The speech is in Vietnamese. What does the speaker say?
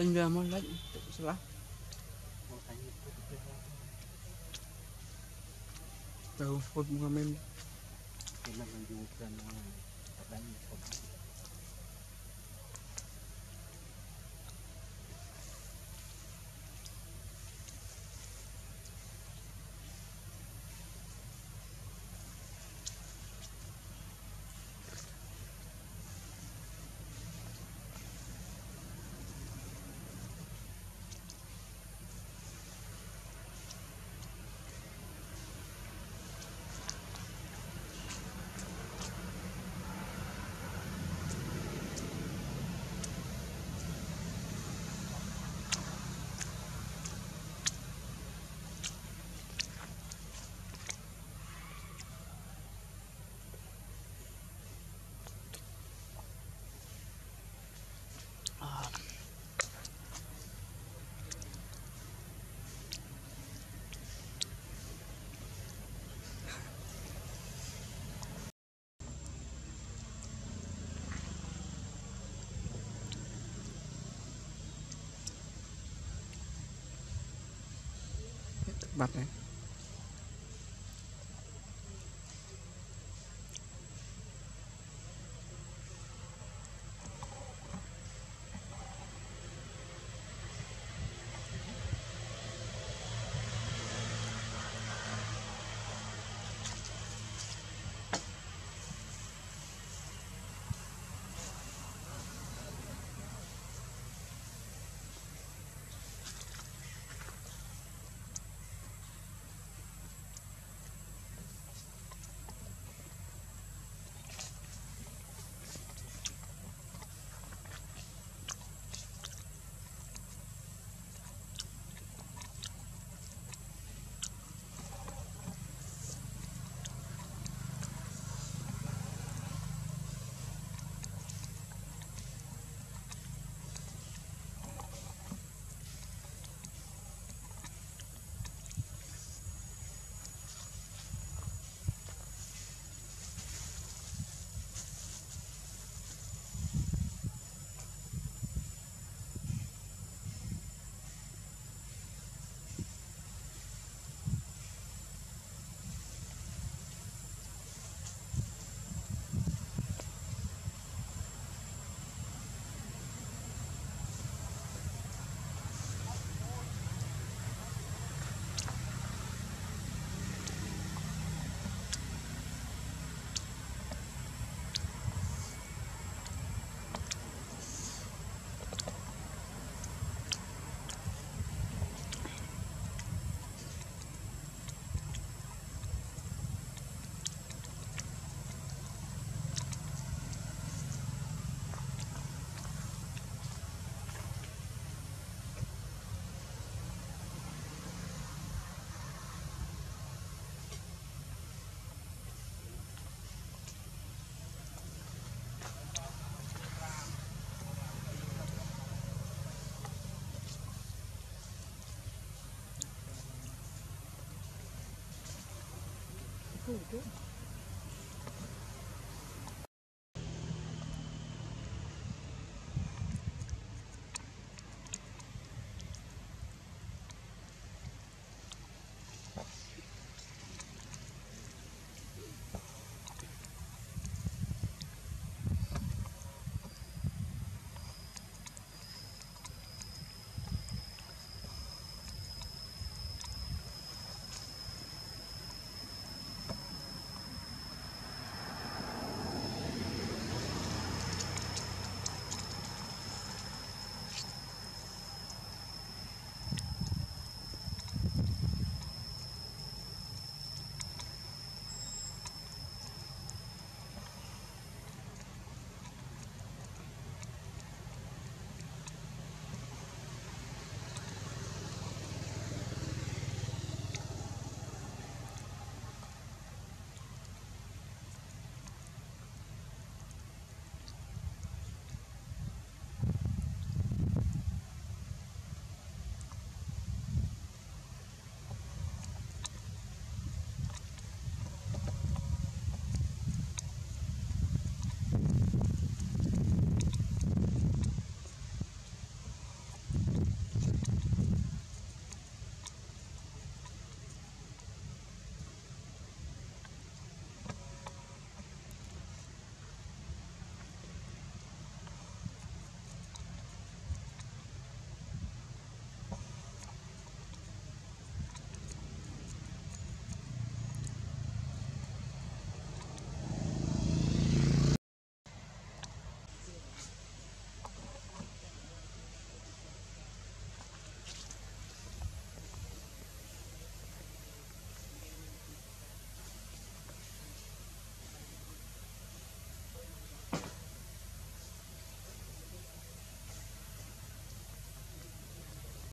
Lên về mới lạnh Tự sẽ lắm Từ phút mà mình mình dùng cần Tập đánh mình बातें Cool, good.